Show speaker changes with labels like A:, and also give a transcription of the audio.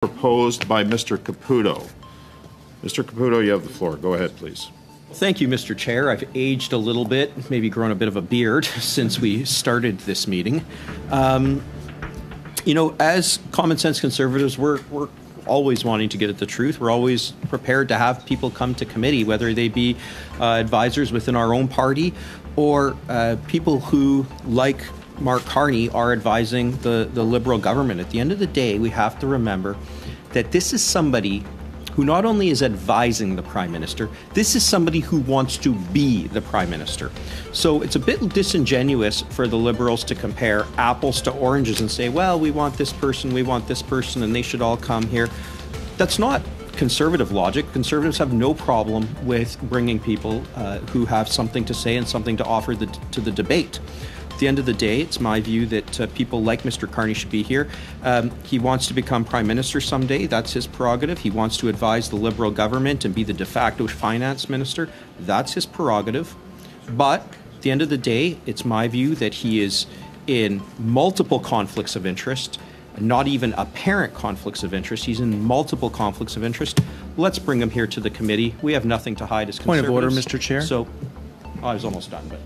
A: proposed by Mr. Caputo. Mr. Caputo, you have the floor. Go ahead, please.
B: Thank you, Mr. Chair. I've aged a little bit, maybe grown a bit of a beard since we started this meeting. Um, you know, as common sense conservatives, we're, we're always wanting to get at the truth. We're always prepared to have people come to committee, whether they be uh, advisors within our own party or uh, people who, like Mark Carney, are advising the, the Liberal government. At the end of the day, we have to remember that this is somebody who not only is advising the prime minister, this is somebody who wants to be the prime minister. So it's a bit disingenuous for the liberals to compare apples to oranges and say, well, we want this person, we want this person, and they should all come here. That's not conservative logic. Conservatives have no problem with bringing people uh, who have something to say and something to offer the, to the debate the end of the day, it's my view that uh, people like Mr. Carney should be here. Um, he wants to become prime minister someday. That's his prerogative. He wants to advise the Liberal government and be the de facto finance minister. That's his prerogative. But at the end of the day, it's my view that he is in multiple conflicts of interest not even apparent conflicts of interest. He's in multiple conflicts of interest. Let's bring him here to the committee. We have nothing to hide as
C: Point of order. Mr. Chair.
B: So, I was almost done, but.